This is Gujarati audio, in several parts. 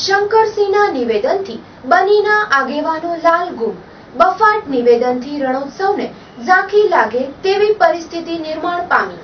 શંકરસિંહના નિવેદનથી બનીના આગેવાનો લાલ ગુમ. બફાટ નિવેદનથી રણોત્સવને ઝાંખી લાગે તેવી પરિસ્થિતિ નિર્માણ પામી.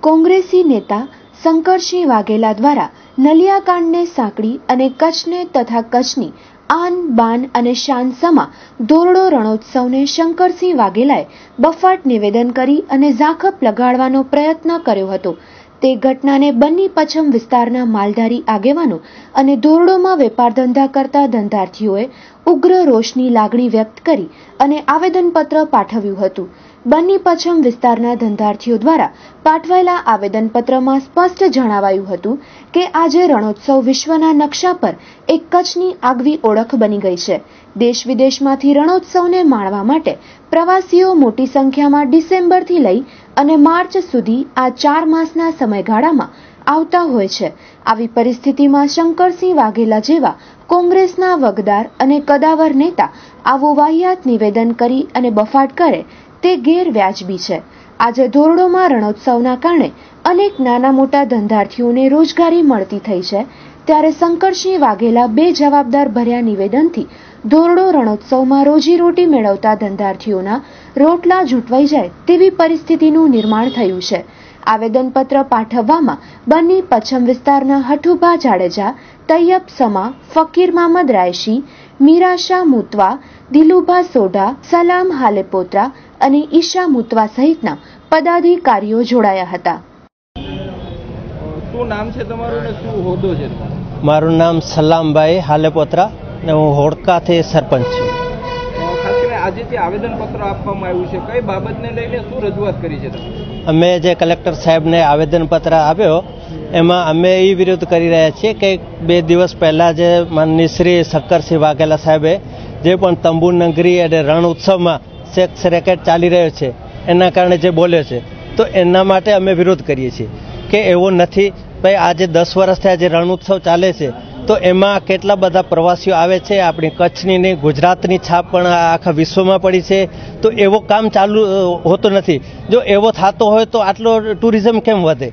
કોંગ્રેસી નેતા શંકરસિંહ વાઘેલા દ્વારા નલિયાકાંડને સાંકળી અને કચ્છને તથા કચ્છની આન, બાન અને શાન સમા દોરડો રણોત્સવને શંકરસિંહ વાઘેલાએ બફાટ નિવેદન કરી અને ઝાંખપ લગાડવાનો પ્રયત્ન કર્યો હતો. તે ઘટનાને બન્ની પચ્છમ વિસ્તારના માલધારી આગેવાનો અને ધોરડોમાં વેપાર ધંધા કરતા ધંધાર્થીઓએ ઉગ્ર રોષની લાગણી વ્યક્ત કરી અને આવેદનપત્ર પાઠવ્યું હતું. બન્ની પચ્છમ વિસ્તારના ધંધાર્થીઓ દ્વારા પાઠવાયેલા આવેદનપત્રમાં સ્પષ્ટ જણાવાયું હતું કે આજે રણોત્સવ વિશ્વના નકશા પર એક કચ્છની આગવી ઓળખ બની ગઈ છે. દેશ વિદેશમાંથી રણોત્સવને માણવા માટે પ્રવાસીઓ મોટી સંખ્યામાં ડિસેમ્બરથી લઈ અને માર્ચ સુધી આ ચાર માસના સમયગાળામાં આવતા હોય છે. આવી પરિસ્થિતિમાં શંકરસિંહ વાઘેલા જેવા કોંગ્રેસના વગદાર અને કદાવર નેતા આવું વાહિયાત નિવેદન કરી અને બફાટ કરે તે ગેરવ્યાજબી છે. આજે ધોરડોમાં રણોત્સવના કારણે અનેક નાના મોટા ધંધાર્થીઓને રોજગારી મળતી થઈ છે. ત્યારે શંકરસિંહ વાઘેલા બે જવાબદાર ભર્યા નિવેદનથી ધોરડો રણોત્સવમાં રોજીરોટી મેળવતા ધંધાર્થીઓના રોટલા જૂટવાઈ જાય તેવી પરિસ્થિતિનું નિર્માણ થયું છે. આવેદનપત્ર પાઠવવામાં બન્ની પચ્છમ વિસ્તારના હઠુભા જાડેજા, તૈયબ સમા, ફકીર મામદ રાયશી મીરાશા મુતવા, દિલુભા સોઢા, સલામ હાલેપોત્રા અને ઈશા મુતવા સહિતના પદાધિકારીઓ જોડાયા હતા. શું નામ છે તમારું ને શું હોદ્દો છે મારું નામ સલામભાઈ હાલેપોત્રા ને હું હોડકાથી સરપંચ છું. આજે જે આવેદનપત્ર આપવામાં આવ્યું છે કઈ બાબતને લઈને શું રજૂઆત કરી છે અમે જે કલેક્ટર સાહેબને આવેદનપત્ર આપ્યો એમાં અમે એ વિરોધ કરી રહ્યા છીએ કે બે દિવસ પહેલાં જે માનની શ્રી શક્કરસિંહ વાઘેલા સાહેબે જે પણ તંબુ નગરી અને રણ ઉત્સવમાં સેક્સ રેકેટ ચાલી રહ્યો છે, એના કારણે જે બોલ્યો છે. તો એના માટે અમે વિરોધ કરીએ છીએ કે એવો નથી, ભાઈ આજે દસ વર્ષથી આજે રણ ઉત્સવ ચાલે છે, તો એમાં કેટલા બધા પ્રવાસીઓ આવે છે, આપણી કચ્છની ને ગુજરાતની છાપ પણ આખા વિશ્વમાં પડી છે, તો એવો કામ ચાલુ હોતો નથી. જો એવો થતો હોય તો આટલો ટુરિઝમ કેમ વધે?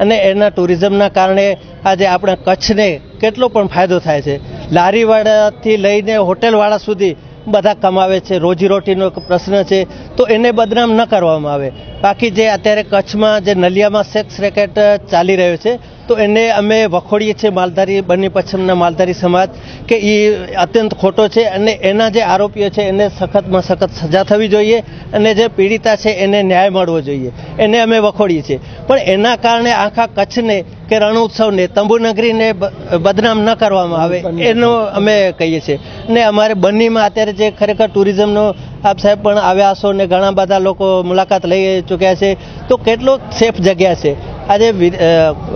અને એના ટુરિઝમના કારણે આજે આપણા કચ્છને કેટલો પણ ફાયદો થાય છે. લારીવાળાથી લઈને હોટેલવાળા સુધી બધા કમાવે છે, રોજીરોટીનો પ્રશ્ન છે, તો એને બદનામ ન કરવામાં આવે. બાકી જે અત્યારે કચ્છમાં જે નલિયામાં સેક્સ રેકેટ ચાલી રહ્યો છે તો એને અમે વખોડીએ છીએ માલધારી, બની પશ્ચિમના માલધારી સમાજ કે એ અત્યંત ખોટો છે અને એના જે આરોપીઓ છે એને સખતમાં સખત સજા થવી જોઈએ અને જે પીડિતા છે એને ન્યાય મળવો જોઈએ. એને અમે વખોડીએ છીએ. પણ એના કારણે આખા કચ્છને કે રણોત્સવને, તંબુનગરીને બદનામ ન કરવામાં આવે એનો અમે કહીએ છીએ. ને અમારે બન્નીમાં અત્યારે જે ખરેખર ટુરિઝમનો આપ સાહેબ પણ આવ્યા છો ને ઘણા બધા લોકો મુલાકાત લઈ ચૂક્યા છે, તો કેટલો સેફ જગ્યા છે. આજે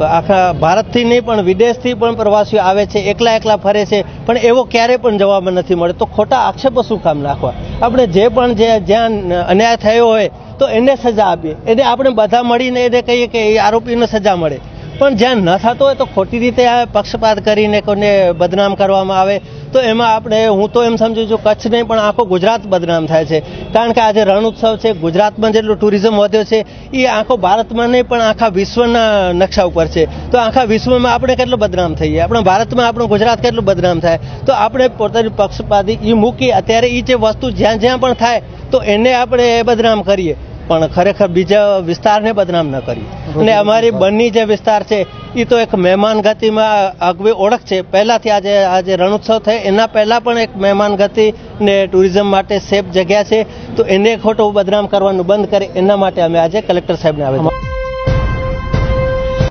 આખા ભારતથી નહીં, પણ વિદેશથી પણ પ્રવાસીઓ આવે છે, એકલા એકલા ફરે છે, પણ એવો ક્યારેય પણ જવાબ નથી મળે. તો ખોટા આક્ષેપો શું કામ નાખવા? આપણે જે પણ જે જ્યાં અન્યાય થયો હોય, તો એને સજા આપીએ. એને આપણે બધા મળીને એને કહીએ કે એ આરોપીને સજા મળે. પણ જ્યાં ન થતો હોય, તો ખોટી રીતે પક્ષપાત કરીને કોને બદનામ કરવામાં આવે તો એમાં આપણે હું તો એમ સમજુ છું કચ્છ નહીં પણ આખો ગુજરાત બદનામ થાય છે. કારણ કે આજે રણ ઉત્સવ છે ગુજરાતમાં જેટલું ટુરિઝમ વધ્યો છે એ આખો ભારતમાં નહીં પણ આખા વિશ્વના નકશા ઉપર છે. તો આખા વિશ્વમાં આપણે કેટલો બદનામ થઈએ? આપણા ભારતમાં આપણું ગુજરાત કેટલું બદનામ થાય? તો આપણે પોતાની પક્ષપાતી એ મૂકી અત્યારે એ જે વસ્તુ જ્યાં જ્યાં પણ થાય તો એને આપણે બદનામ કરીએ. પણ ખરેખર બીજા વિસ્તારને બદનામ ન કરીએ. અને અમારી બન્ની જે વિસ્તાર છે એ તો એક મહેમાન ગતિમાં આગવી ઓળખ છે. પહેલાથી આજે આજે રણોત્સવ થાય. એના પહેલાં પણ એક મહેમાન ગતિ ને ટુરિઝમ માટે સેફ જગ્યા છે. તો એને ખોટું બદનામ કરવાનું બંધ કરે. એના માટે અમે આજે કલેક્ટર સાહેબને આવેદન